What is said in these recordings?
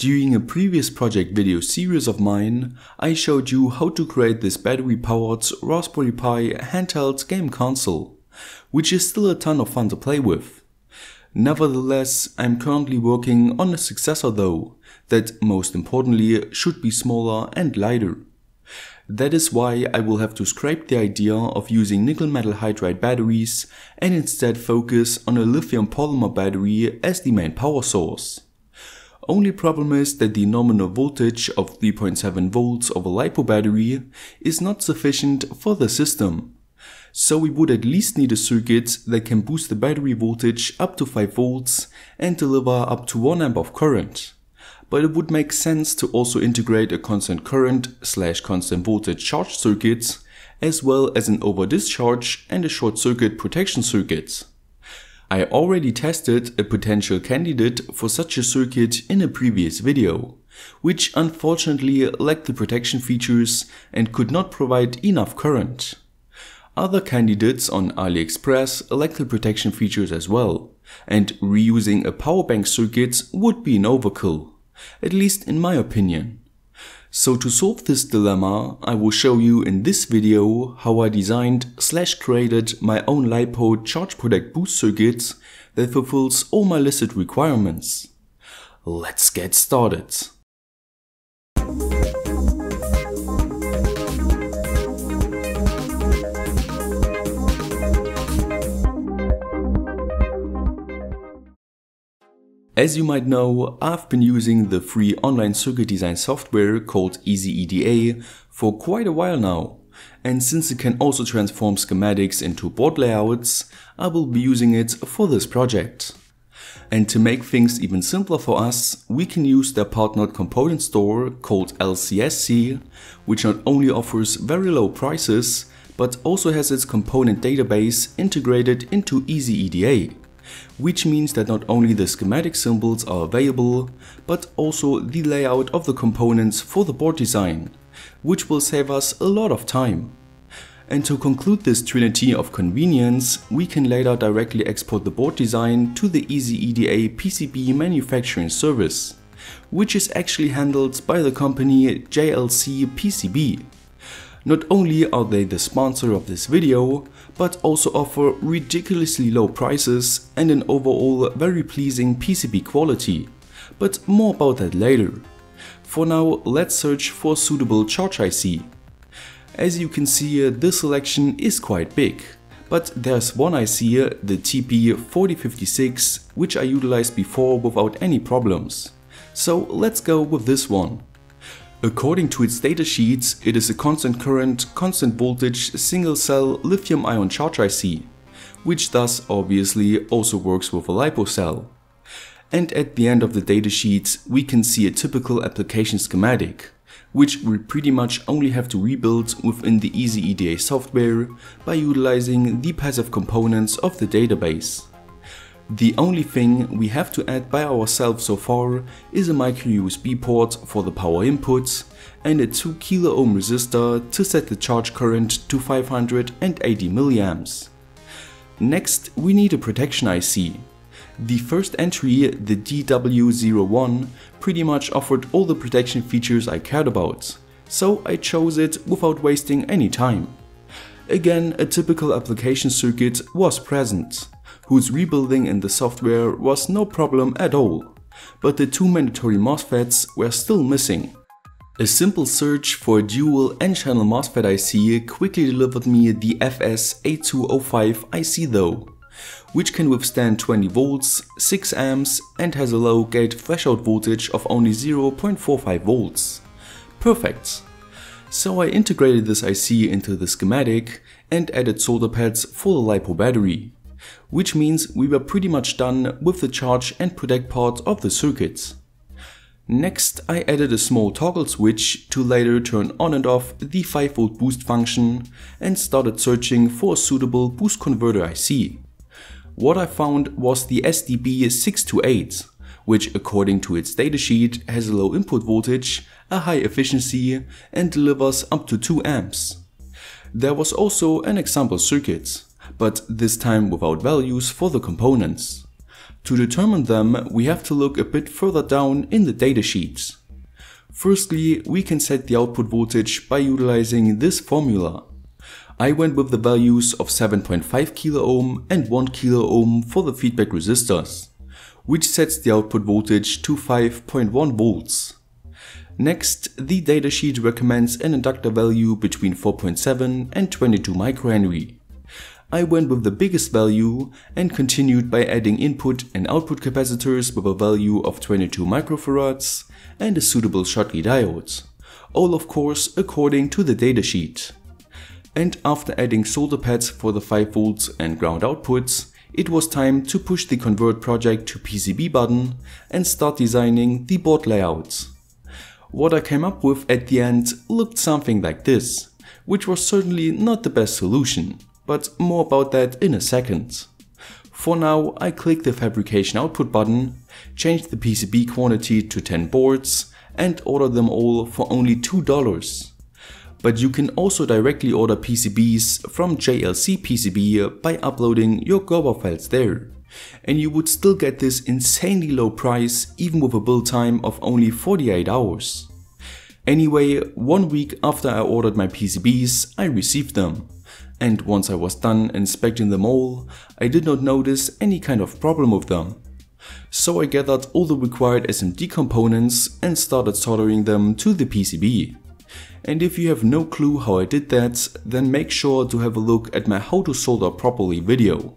During a previous project video series of mine, I showed you how to create this battery powered Raspberry Pi handheld game console, which is still a ton of fun to play with. Nevertheless, I'm currently working on a successor though, that most importantly should be smaller and lighter. That is why I will have to scrape the idea of using nickel metal hydride batteries and instead focus on a lithium polymer battery as the main power source. Only problem is that the nominal voltage of 3.7 volts of a LiPo battery is not sufficient for the system. So we would at least need a circuit that can boost the battery voltage up to 5 volts and deliver up to 1 amp of current. But it would make sense to also integrate a constant current slash constant voltage charge circuit as well as an over discharge and a short circuit protection circuit. I already tested a potential candidate for such a circuit in a previous video, which unfortunately lacked the protection features and could not provide enough current. Other candidates on AliExpress lack the protection features as well, and reusing a power bank circuit would be an overkill, at least in my opinion. So to solve this dilemma, I will show you in this video how I designed slash created my own LiPo charge protect boost circuit that fulfills all my listed requirements. Let's get started. As you might know, I've been using the free online circuit design software called EasyEDA for quite a while now. And since it can also transform schematics into board layouts, I will be using it for this project. And to make things even simpler for us, we can use their partnered component store called LCSC, which not only offers very low prices, but also has its component database integrated into EasyEDA which means that not only the schematic symbols are available, but also the layout of the components for the board design, which will save us a lot of time. And to conclude this trinity of convenience, we can later directly export the board design to the EasyEDA PCB manufacturing service, which is actually handled by the company JLC PCB. Not only are they the sponsor of this video, but also offer ridiculously low prices and an overall very pleasing PCB quality. But more about that later. For now, let's search for suitable charge IC. As you can see, uh, this selection is quite big. But there's one IC, uh, the TP4056, which I utilized before without any problems. So let's go with this one. According to its datasheets, it is a constant current, constant voltage, single cell lithium ion charge IC, which thus obviously also works with a LiPo cell. And at the end of the datasheet, we can see a typical application schematic, which we pretty much only have to rebuild within the EasyEDA software by utilizing the passive components of the database. The only thing we have to add by ourselves so far is a micro USB port for the power inputs and a 2 kilo ohm resistor to set the charge current to 580 mA. Next we need a protection IC. The first entry, the DW01, pretty much offered all the protection features I cared about, so I chose it without wasting any time. Again, a typical application circuit was present whose rebuilding in the software was no problem at all, but the two mandatory MOSFETs were still missing. A simple search for a dual N-channel MOSFET IC quickly delivered me the FS8205 IC though, which can withstand 20 volts, 6 amps and has a low gate threshold voltage of only 0.45 volts. Perfect. So I integrated this IC into the schematic and added solder pads for the LiPo battery which means we were pretty much done with the charge and protect part of the circuit. Next I added a small toggle switch to later turn on and off the 5V boost function and started searching for a suitable boost converter IC. What I found was the SDB628, which according to its datasheet has a low input voltage, a high efficiency and delivers up to 2 amps. There was also an example circuit, but this time without values for the components. To determine them, we have to look a bit further down in the datasheet. Firstly, we can set the output voltage by utilizing this formula. I went with the values of 7.5 kiloohm and 1 kiloohm for the feedback resistors, which sets the output voltage to 5.1 volts. Next, the datasheet recommends an inductor value between 4.7 and 22 microhenry. I went with the biggest value and continued by adding input and output capacitors with a value of 22 microfarads and a suitable Schottky diode, all of course according to the datasheet. And after adding solder pads for the 5V and ground outputs, it was time to push the convert project to PCB button and start designing the board layouts. What I came up with at the end looked something like this, which was certainly not the best solution, but more about that in a second. For now, I click the fabrication output button, change the PCB quantity to 10 boards and order them all for only $2. But you can also directly order PCBs from JLC PCB by uploading your Gerber files there. And you would still get this insanely low price even with a build time of only 48 hours. Anyway, one week after I ordered my PCBs, I received them and once I was done inspecting them all, I did not notice any kind of problem with them. So I gathered all the required SMD components and started soldering them to the PCB. And if you have no clue how I did that, then make sure to have a look at my how to solder properly video.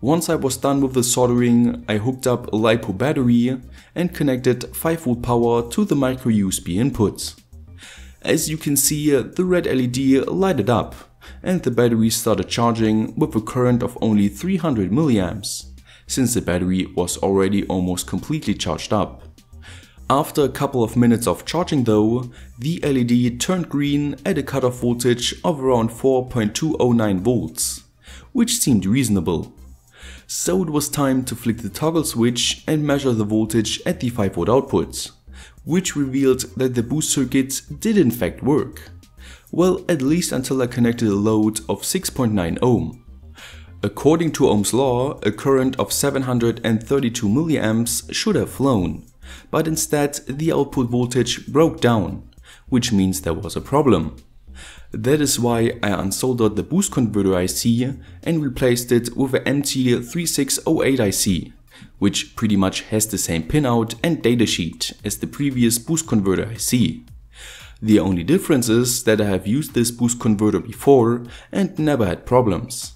Once I was done with the soldering, I hooked up a LiPo battery and connected 5V power to the micro USB input. As you can see, the red LED lighted up and the battery started charging with a current of only 300 mA, since the battery was already almost completely charged up. After a couple of minutes of charging though, the LED turned green at a cutoff voltage of around 4.209 volts, which seemed reasonable. So it was time to flick the toggle switch and measure the voltage at the 5V output, which revealed that the boost circuit did in fact work. Well, at least until I connected a load of 6.9 ohm. According to Ohm's law, a current of 732 milliamps should have flown, but instead the output voltage broke down, which means there was a problem. That is why I unsoldered the boost converter IC and replaced it with an MT3608 IC, which pretty much has the same pinout and datasheet as the previous boost converter IC. The only difference is that I have used this boost converter before and never had problems.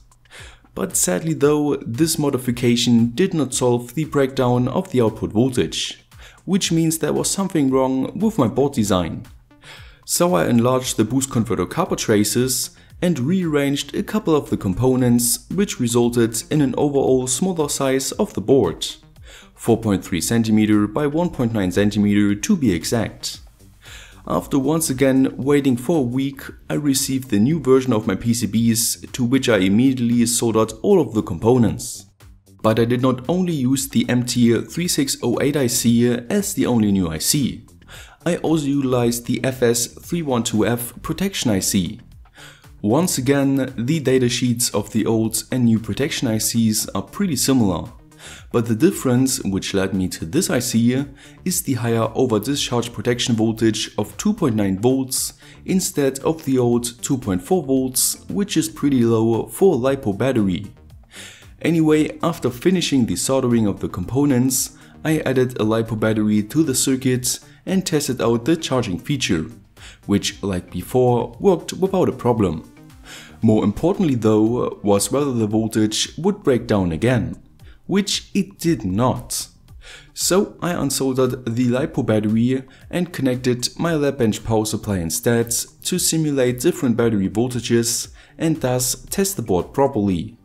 But sadly though, this modification did not solve the breakdown of the output voltage, which means there was something wrong with my board design. So I enlarged the boost converter copper traces and rearranged a couple of the components, which resulted in an overall smaller size of the board. 4.3cm by 1.9cm to be exact. After once again waiting for a week, I received the new version of my PCBs to which I immediately soldered all of the components. But I did not only use the MT3608 IC as the only new IC. I also utilized the FS312F protection IC. Once again, the datasheets of the old and new protection ICs are pretty similar. But the difference, which led me to this IC, is the higher over discharge protection voltage of 2.9 volts instead of the old 2.4 volts, which is pretty low for a LiPo battery. Anyway, after finishing the soldering of the components, I added a LiPo battery to the circuit and tested out the charging feature, which like before worked without a problem. More importantly though was whether the voltage would break down again which it did not. So I unsoldered the LiPo battery and connected my lab bench power supply instead to simulate different battery voltages and thus test the board properly.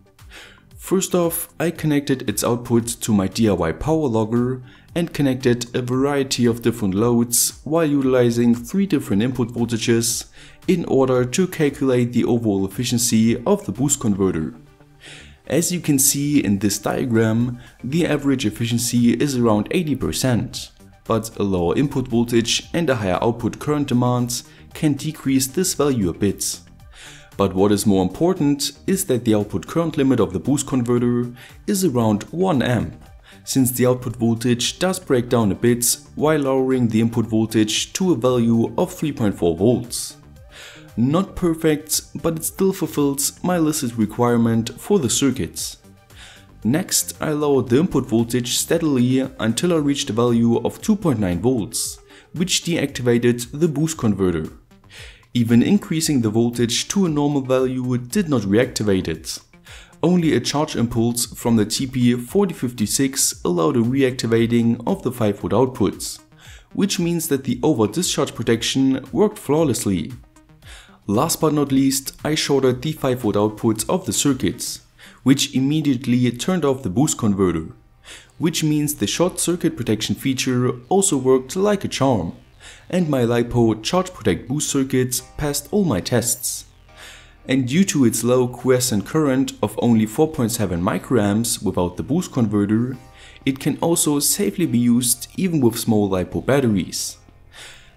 First off, I connected its output to my DIY power logger and connected a variety of different loads while utilizing three different input voltages in order to calculate the overall efficiency of the boost converter. As you can see in this diagram, the average efficiency is around 80%, but a lower input voltage and a higher output current demand can decrease this value a bit. But what is more important is that the output current limit of the boost converter is around 1 amp, since the output voltage does break down a bit while lowering the input voltage to a value of 3.4 volts. Not perfect, but it still fulfills my listed requirement for the circuits. Next, I lowered the input voltage steadily until I reached a value of 2.9 volts, which deactivated the boost converter. Even increasing the voltage to a normal value did not reactivate it. Only a charge impulse from the TP4056 allowed a reactivating of the 5V outputs, which means that the over discharge protection worked flawlessly. Last but not least, I shorted the 5V outputs of the circuits, which immediately turned off the boost converter, which means the short circuit protection feature also worked like a charm, and my LiPo charge protect boost circuits passed all my tests and due to its low quiescent current of only 4.7 microamps without the boost converter, it can also safely be used even with small LiPo batteries.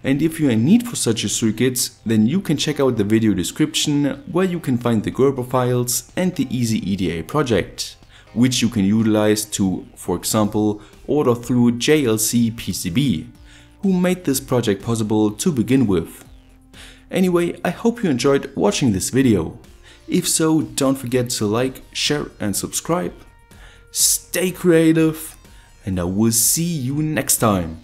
And if you're in need for such a circuit, then you can check out the video description where you can find the Gerber files and the EasyEDA project, which you can utilize to, for example, order through JLC PCB, who made this project possible to begin with. Anyway, I hope you enjoyed watching this video. If so, don't forget to like, share and subscribe. Stay creative and I will see you next time.